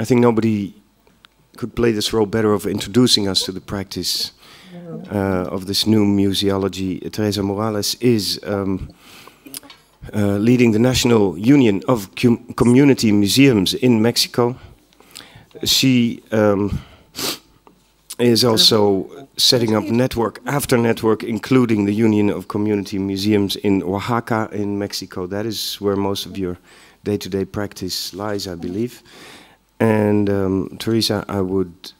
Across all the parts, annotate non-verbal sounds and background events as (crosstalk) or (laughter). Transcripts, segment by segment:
I think nobody could play this role better of introducing us to the practice uh, of this new museology. Teresa Morales is um, uh, leading the National Union of Com Community Museums in Mexico. She um, is also setting up network after network, including the Union of Community Museums in Oaxaca in Mexico. That is where most of your day-to-day -day practice lies, I believe. And um, Teresa, I would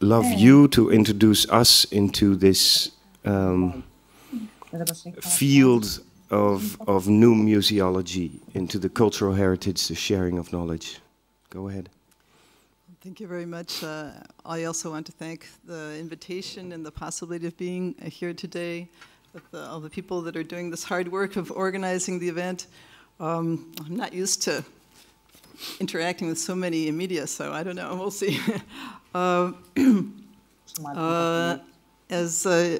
love you to introduce us into this um, field of, of new museology, into the cultural heritage, the sharing of knowledge. Go ahead. Thank you very much. Uh, I also want to thank the invitation and the possibility of being here today with the, all the people that are doing this hard work of organizing the event. Um, I'm not used to interacting with so many media, so I don't know, we'll see. (laughs) uh, uh, as uh,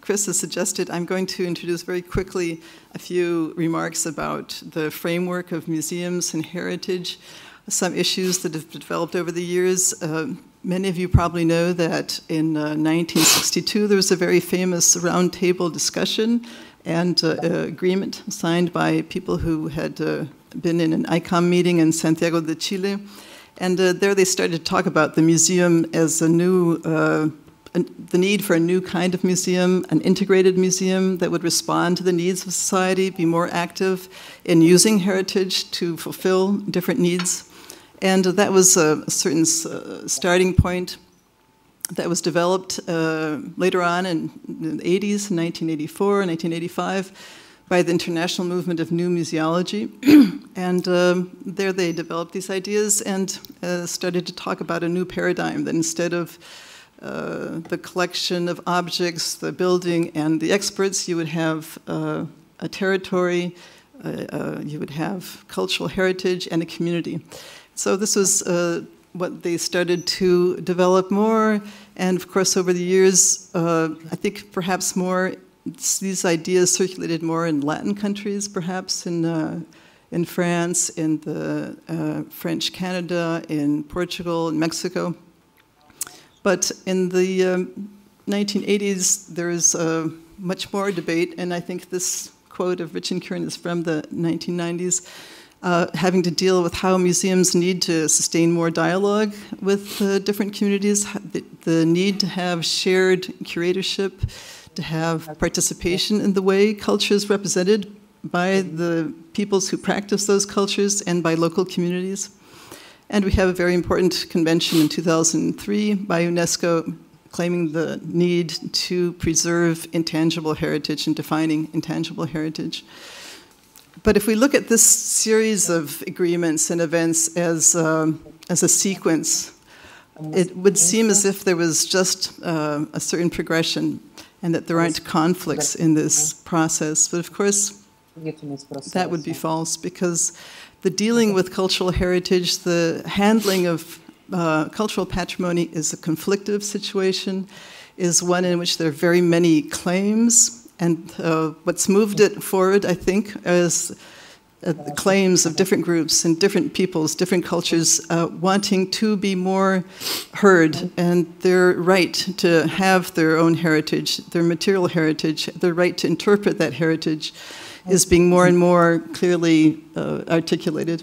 Chris has suggested, I'm going to introduce very quickly a few remarks about the framework of museums and heritage, some issues that have developed over the years. Uh, many of you probably know that in 1962 uh, there was a very famous roundtable discussion and uh, agreement signed by people who had uh, been in an ICOM meeting in Santiago de Chile. And uh, there they started to talk about the museum as a new, uh, the need for a new kind of museum, an integrated museum that would respond to the needs of society, be more active in using heritage to fulfill different needs. And that was a certain uh, starting point that was developed uh, later on in the 80s, 1984, 1985, by the International Movement of New Museology. (clears throat) and um, there they developed these ideas and uh, started to talk about a new paradigm that instead of uh, the collection of objects, the building, and the experts, you would have uh, a territory, uh, uh, you would have cultural heritage, and a community. So this was what they started to develop more. And of course, over the years, uh, I think perhaps more, these ideas circulated more in Latin countries, perhaps in, uh, in France, in the uh, French Canada, in Portugal, in Mexico. But in the um, 1980s, there is uh, much more debate, and I think this quote of Rich and Kieran is from the 1990s uh, having to deal with how museums need to sustain more dialogue with uh, different communities, the, the, need to have shared curatorship, to have participation in the way culture is represented by the peoples who practice those cultures and by local communities. And we have a very important convention in 2003 by UNESCO claiming the need to preserve intangible heritage and defining intangible heritage. But if we look at this series of agreements and events as, um, as a sequence, it would seem as if there was just uh, a certain progression and that there aren't conflicts in this process. But of course, that would be false because the dealing with cultural heritage, the handling of uh, cultural patrimony is a conflictive situation, is one in which there are very many claims and uh, what's moved it forward, I think, is uh, the claims of different groups and different peoples, different cultures, uh, wanting to be more heard and their right to have their own heritage, their material heritage, their right to interpret that heritage is being more and more clearly uh, articulated.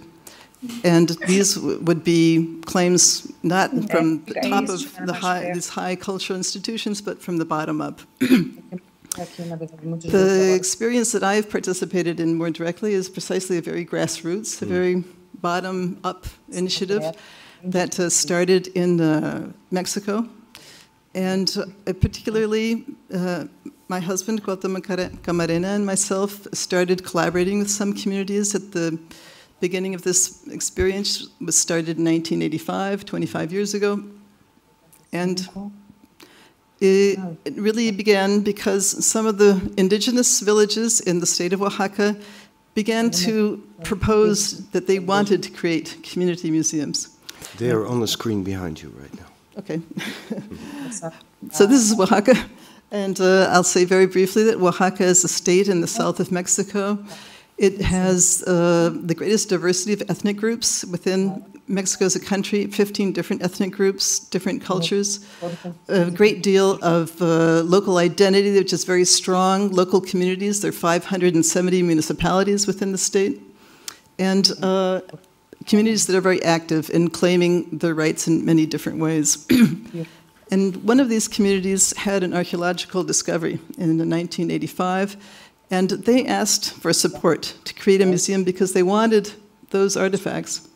And these would be claims not from the top of the high, these high cultural institutions, but from the bottom up. (clears throat) The experience that I've participated in more directly is precisely a very grassroots, a hmm. very bottom-up initiative that uh, started in uh, Mexico. And uh, particularly, uh, my husband, Cuauhtemoc Camarena, and myself started collaborating with some communities at the beginning of this experience was started in 1985, 25 years ago. And it, it really began because some of the indigenous villages in the state of Oaxaca began to propose that they wanted to create community museums. They are on the screen behind you right now. Okay. (laughs) so this is Oaxaca. And uh, I'll say very briefly that Oaxaca is a state in the south of Mexico. It has uh, the greatest diversity of ethnic groups within Mexico is a country, 15 different ethnic groups, different cultures, a great deal of uh, local identity, which is very strong, local communities. There are 570 municipalities within the state, and uh, communities that are very active in claiming their rights in many different ways. (clears throat) and one of these communities had an archaeological discovery in 1985, and they asked for support to create a museum because they wanted those artifacts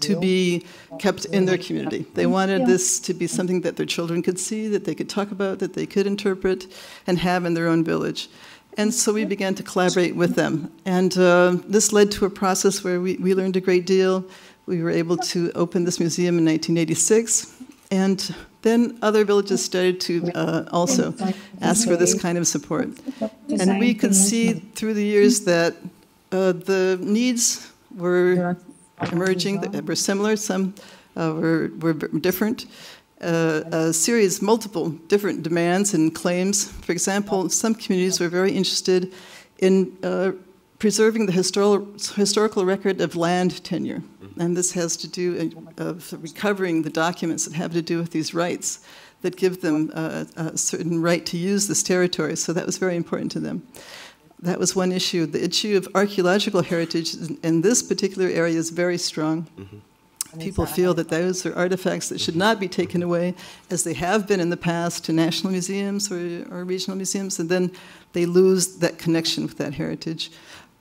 to be kept in their community. They wanted this to be something that their children could see, that they could talk about, that they could interpret, and have in their own village. And so we began to collaborate with them. And uh, this led to a process where we, we learned a great deal. We were able to open this museum in 1986. And then other villages started to uh, also ask for this kind of support. And we could see through the years that uh, the needs were emerging that were similar, some uh, were, were different. Uh, a series, multiple different demands and claims. For example, some communities were very interested in uh, preserving the historical, historical record of land tenure. Mm-hmm. And this has to do uh, of recovering the documents that have to do with these rights that give them a, a certain right to use this territory. So that was very important to them. That was one issue. The issue of archaeological heritage in this particular area is very strong. Mm-hmm. People feel that those are artifacts that should not be taken away, as they have been in the past to national museums or, or regional museums, and then they lose that connection with that heritage.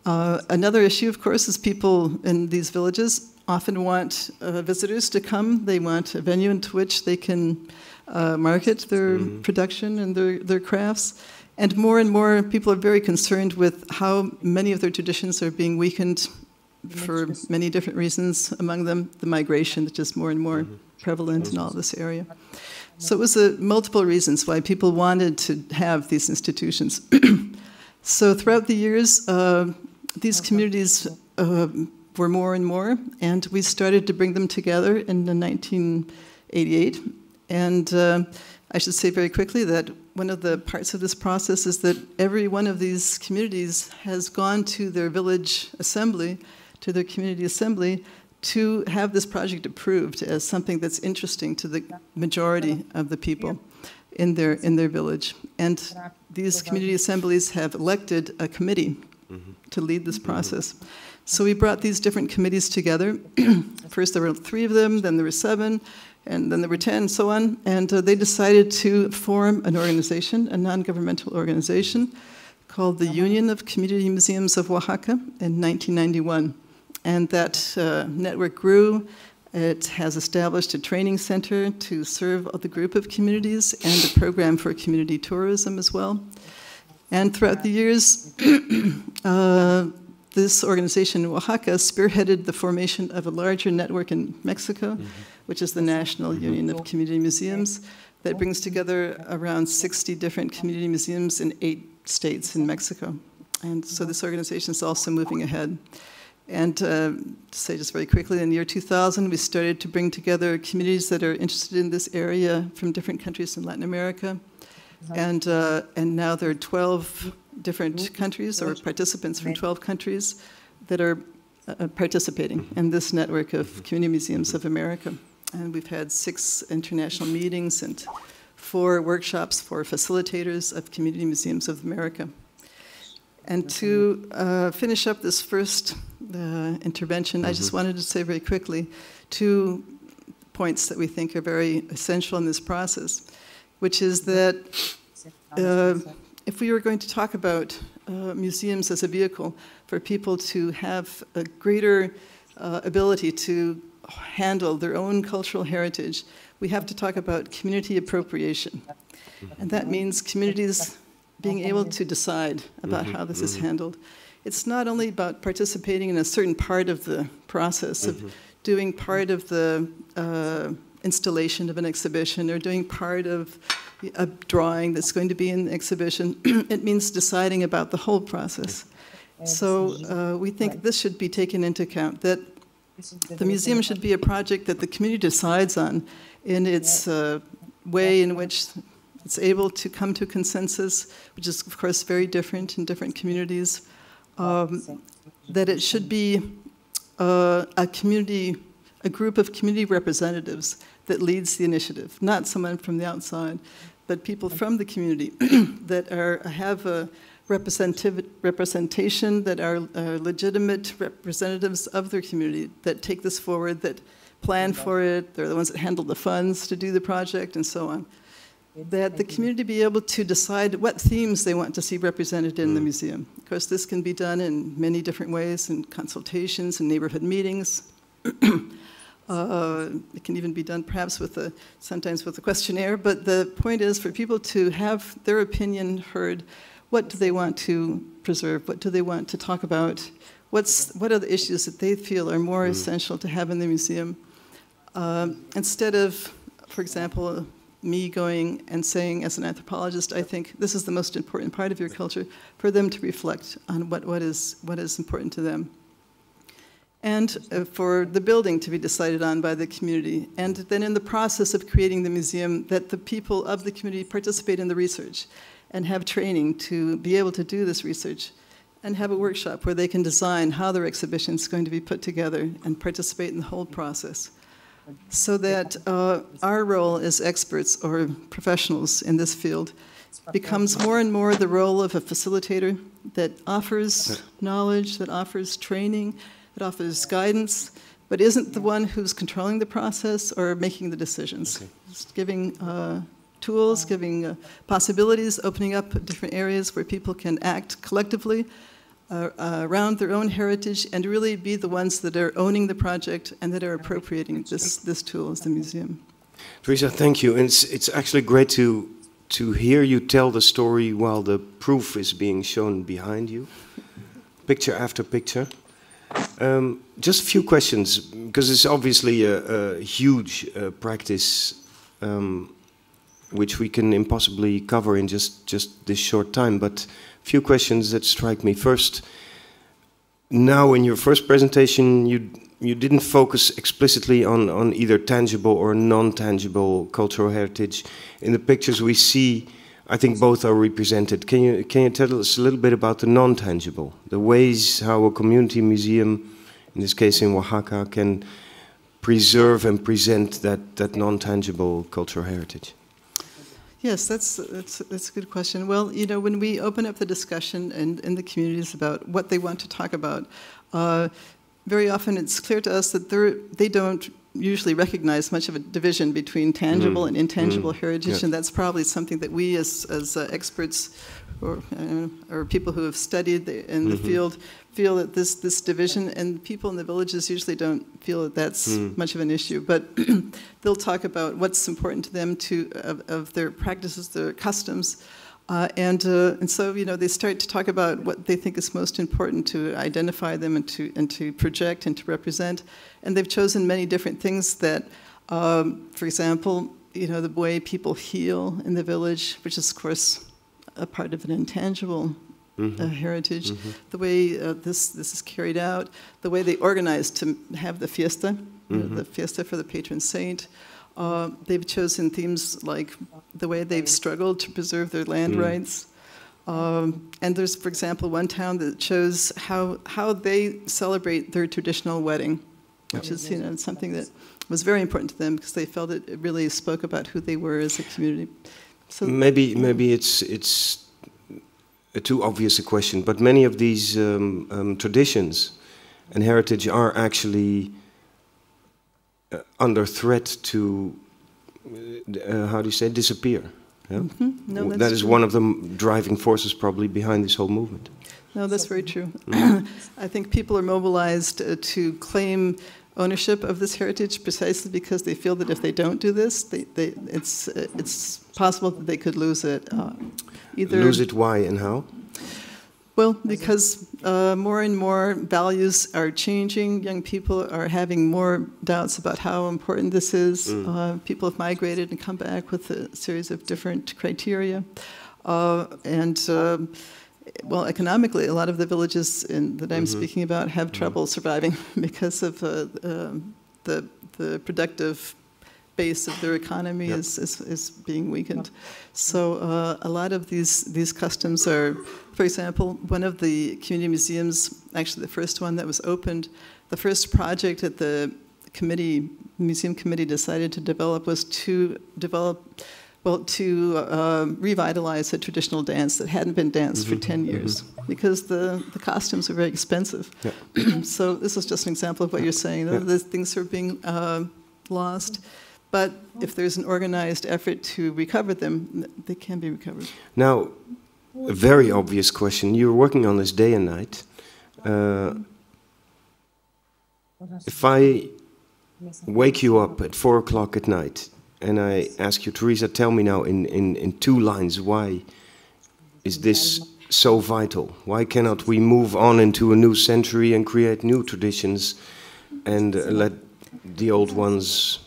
Uh, another issue, of course, is people in these villages often want uh, visitors to come. They want a venue into which they can uh, market their mm-hmm. production and their, their crafts. And more and more people are very concerned with how many of their traditions are being weakened for many different reasons, among them the migration, that's is more and more mm-hmm. prevalent in all this area. So it was a, multiple reasons why people wanted to have these institutions. (clears throat) so throughout the years, uh, these communities uh, were more and more, and we started to bring them together in 1988. And uh, I should say very quickly that one of the parts of this process is that every one of these communities has gone to their village assembly, to their community assembly, to have this project approved as something that's interesting to the majority of the people in their in their village. And these community assemblies have elected a committee to lead this process. So we brought these different committees together. (clears throat) First there were three of them, then there were seven, and then there were 10 and so on. And uh, they decided to form an organization, a non governmental organization, called the Union of Community Museums of Oaxaca in 1991. And that uh, network grew. It has established a training center to serve the group of communities and a program for community tourism as well. And throughout the years, (clears throat) uh, this organization in Oaxaca spearheaded the formation of a larger network in Mexico, mm-hmm. Which is the National mm-hmm. Union of Community Museums, that brings together around 60 different community museums in eight states in Mexico. And so this organization is also moving ahead. And uh, to say just very quickly, in the year 2000, we started to bring together communities that are interested in this area from different countries in Latin America. And, uh, and now there are 12 different countries or participants from 12 countries that are uh, participating in this network of community museums of America. And we've had six international meetings and four workshops for facilitators of community museums of America. And to uh, finish up this first uh, intervention, I just mm-hmm. wanted to say very quickly two points that we think are very essential in this process, which is that uh, if we were going to talk about uh, museums as a vehicle for people to have a greater uh, ability to handle their own cultural heritage, we have to talk about community appropriation. And that means communities being able to decide about how this is handled. It's not only about participating in a certain part of the process of doing part of the uh, installation of an exhibition or doing part of a drawing that's going to be in the exhibition. (clears throat) it means deciding about the whole process. So uh, we think this should be taken into account, that the museum should be a project that the community decides on in its uh, way in which it's able to come to consensus, which is, of course, very different in different communities. Um, that it should be uh, a community a group of community representatives that leads the initiative, not someone from the outside, but people from the community (clears throat) that are, have a representation, that are, are legitimate representatives of their community, that take this forward, that plan for it, they're the ones that handle the funds to do the project, and so on. That the community be able to decide what themes they want to see represented in the mm. museum. Of course, this can be done in many different ways, in consultations and neighborhood meetings. (clears throat) uh, it can even be done perhaps with a, sometimes with a questionnaire, but the point is for people to have their opinion heard. What do they want to preserve? What do they want to talk about? What's, what are the issues that they feel are more mm. essential to have in the museum? Um, instead of, for example, me going and saying, as an anthropologist, I think this is the most important part of your culture, for them to reflect on what, what, is, what is important to them. And uh, for the building to be decided on by the community. And then in the process of creating the museum, that the people of the community participate in the research and have training to be able to do this research and have a workshop where they can design how their exhibition is going to be put together and participate in the whole process so that uh, our role as experts or professionals in this field becomes more and more the role of a facilitator that offers knowledge, that offers training, that offers guidance, but isn't the one who's controlling the process or making the decisions. Okay. Just giving uh, tools, giving uh, possibilities, opening up different areas where people can act collectively uh, around their own heritage and really be the ones that are owning the project and that are appropriating this, this tool as the museum. Teresa, thank you. And it's, it's actually great to, to hear you tell the story while the proof is being shown behind you, picture after picture. Um, just a few questions, because it's obviously a, a huge uh, practice um, which we can impossibly cover in just, just this short time. But a few questions that strike me. First, now in your first presentation, you you didn't focus explicitly on, on either tangible or non-tangible cultural heritage. In the pictures we see, I think both are represented. Can you can you tell us a little bit about the non-tangible, the ways how a community museum, in this case in Oaxaca, can preserve and present that, that non-tangible cultural heritage? Yes, that's, that's, that's a good question. Well, you know, when we open up the discussion in, in the communities about what they want to talk about, uh, very often it's clear to us that they don't usually recognize much of a division between tangible mm. and intangible mm. heritage, yes. and that's probably something that we as, as uh, experts or, uh, or people who have studied the, in the mm-hmm. field feel that this, this division, and people in the villages usually don't feel that that's mm. much of an issue, but (clears throat) they'll talk about what's important to them to, of, of their practices, their customs. Uh, and, uh, and so, you know, they start to talk about what they think is most important to identify them and to, and to project and to represent. And they've chosen many different things that, um, for example, you know, the way people heal in the village, which is, of course, a part of an intangible mm-hmm. uh, heritage, mm-hmm. the way uh, this, this is carried out, the way they organize to have the fiesta, mm-hmm. the fiesta for the patron saint. Uh, they've chosen themes like the way they've struggled to preserve their land mm. rights. Um, and there's, for example, one town that shows how, how they celebrate their traditional wedding, which is you know, something that was very important to them because they felt it, it really spoke about who they were as a community. So maybe maybe it's it's a too obvious a question, but many of these um, um, traditions and heritage are actually uh, under threat to uh, how do you say disappear. Yeah? Mm -hmm. no, that is true. one of the driving forces probably behind this whole movement. No, that's very true. Mm. (clears throat) I think people are mobilized uh, to claim ownership of this heritage precisely because they feel that if they don't do this, they, they, it's, it's possible that they could lose it. Uh, either lose it why and how? Well, because uh, more and more values are changing. Young people are having more doubts about how important this is. Mm. Uh, people have migrated and come back with a series of different criteria. Uh, and um, well, economically, a lot of the villages in, that I'm mm -hmm. speaking about have mm -hmm. trouble surviving (laughs) because of uh, um, the, the productive base of their economy yep. is, is, is, being weakened. So uh, a lot of these, these customs are, for example, one of the community museums, actually the first one that was opened, the first project that the committee, museum committee decided to develop was to develop, well, to uh, revitalize a traditional dance that hadn't been danced for 10 years because the, the costumes are very expensive. Yeah. (clears throat) so this is just an example of what you're saying. Yeah. The things are being uh, lost. But if there's an organized effort to recover them, they can be recovered. Now, a very obvious question. You're working on this day and night. Uh, if I wake you up at four o'clock at night and I ask you, Teresa, tell me now in, in, in two lines, why is this so vital? Why cannot we move on into a new century and create new traditions and uh, let the old ones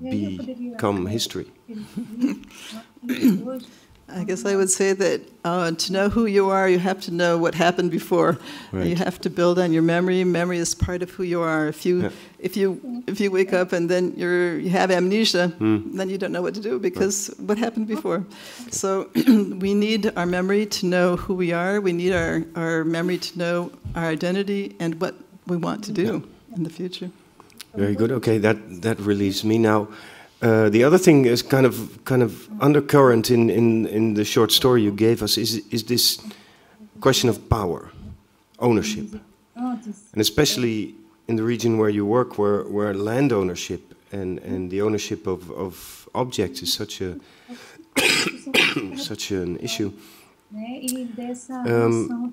become history? (laughs) (laughs) I guess I would say that uh, to know who you are, you have to know what happened before. Right. You have to build on your memory. Memory is part of who you are. If you Yeah. if you if you wake up and then you're you have amnesia, then you don't know what to do because what happened before. So (clears throat) we need our memory to know who we are. We need our, our memory to know our identity and what we want to do in the future. Very good. Okay, that that relieves me now. Uh, the other thing is kind of kind of undercurrent in, in, in the short story you gave us is is this question of power, ownership, and especially in the region where you work, where, where land ownership and, and the ownership of, of objects is such a (coughs) such an issue. Um,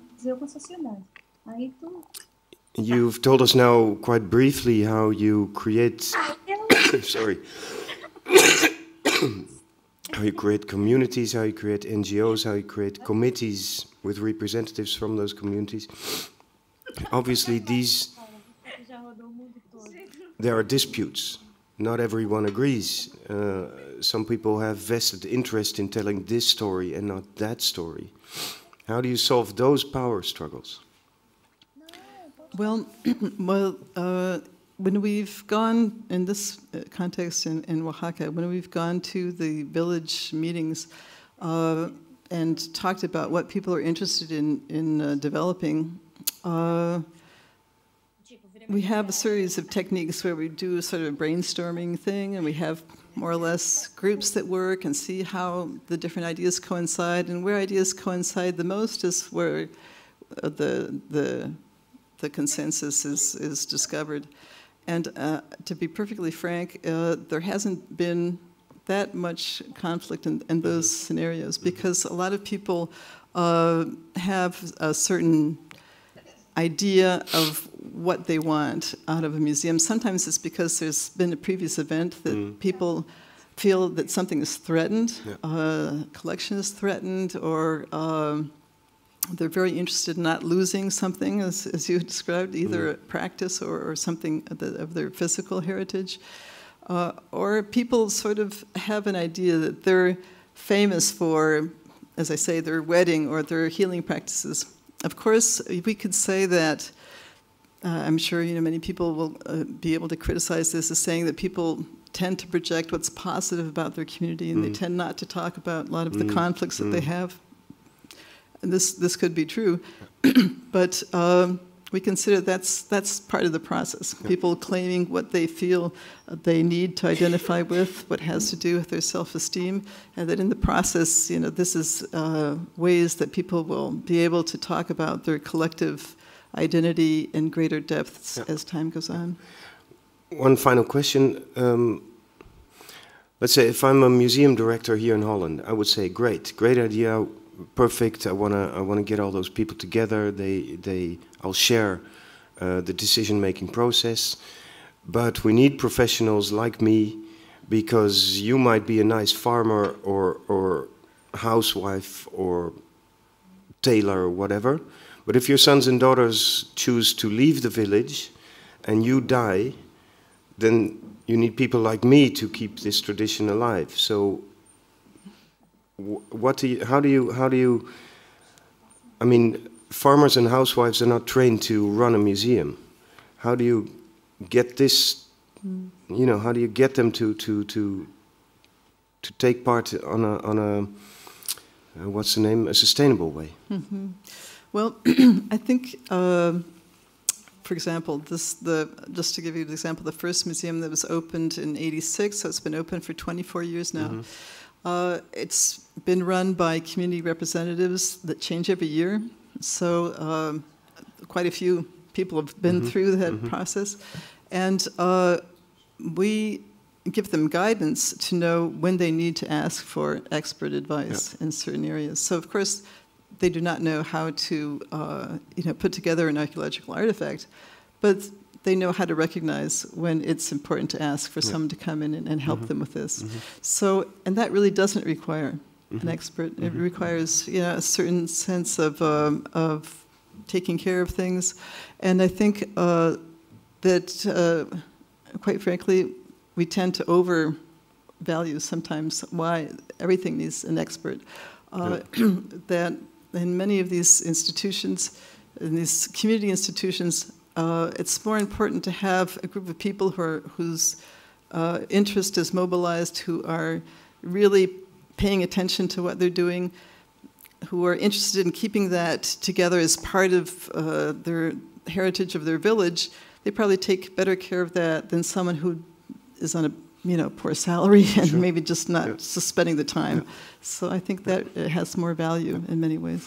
You've told us now quite briefly how you create. (coughs) sorry. (coughs) how you create communities, how you create NGOs, how you create committees with representatives from those communities. Obviously, these there are disputes. Not everyone agrees. Uh, some people have vested interest in telling this story and not that story. How do you solve those power struggles? Well, (coughs) well, uh, when we've gone in this uh, context in, in Oaxaca, when we've gone to the village meetings uh, and talked about what people are interested in in uh, developing, uh, we have a series of techniques where we do a sort of a brainstorming thing, and we have more or less groups that work and see how the different ideas coincide. And where ideas coincide the most is where uh, the the the consensus is, is discovered. And uh, to be perfectly frank, uh, there hasn't been that much conflict in, in those scenarios because a lot of people uh, have a certain idea of what they want out of a museum. Sometimes it's because there's been a previous event that people feel that something is threatened, Yeah. uh, collection is threatened, or um, they're very interested in not losing something, as, as you (laughs) described, either a practice or, or something of, the, of their physical heritage. Uh, or people sort of have an idea that they're famous for, as I say, their wedding or their healing practices. Of course, we could say that. Uh, I'm sure you know many people will uh, be able to criticize this as saying that people tend to project what's positive about their community, and they tend not to talk about a lot of the conflicts that they have. And this this could be true, (clears throat) but um, we consider that's that's part of the process. People claiming what they feel they need to identify with, what has to do with their self-esteem, and that in the process, you know, this is uh, ways that people will be able to talk about their collective identity in greater depths Yeah. as time goes on. One final question. Um, let's say if I'm a museum director here in Holland, I would say, great, great idea, perfect. I wanna, I wanna get all those people together. They, they, I'll share uh, the decision-making process. But we need professionals like me, because you might be a nice farmer or, or housewife or tailor or whatever. But if your sons and daughters choose to leave the village and you die, then you need people like me to keep this tradition alive. So, what do you, how do you, how do you, I mean, farmers and housewives are not trained to run a museum. How do you get this, you know, how do you get them to, to, to, to take part on a, on a, uh, what's the name, a sustainable way? Well, (clears throat) I think uh, for example, this the just to give you an example, the first museum that was opened in '86, so it's been open for 24 years now. Mm-hmm. Uh, it's been run by community representatives that change every year, so um, quite a few people have been Mm-hmm. through that process, and uh, we give them guidance to know when they need to ask for expert advice in certain areas. So, of course, they do not know how to, uh, you know, put together an archaeological artifact, but they know how to recognize when it's important to ask for someone to come in and, and help them with this. So, and that really doesn't require an expert. It requires, you know, a certain sense of um, of taking care of things, and I think uh, that, uh, quite frankly, we tend to overvalue sometimes why everything needs an expert. Uh, (clears throat) that in many of these institutions, in these community institutions, uh, it's more important to have a group of people who are, whose uh, interest is mobilized, who are really paying attention to what they're doing, who are interested in keeping that together as part of uh, their heritage of their village. They probably take better care of that than someone who is on a you know poor salary (laughs) and maybe just not Yeah. just spending the time. So I think that it has more value in many ways.